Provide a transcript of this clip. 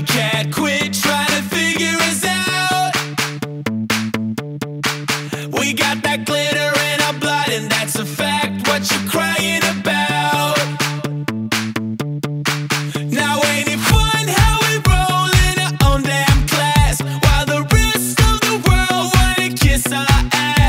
copycat. Quit trying to figure us out. We got that glitter in our blood, and that's a fact. What you crying about? Now ain't it fun how we roll in our own damn class, while the rest of the world wanna kiss our ass.